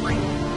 Bye.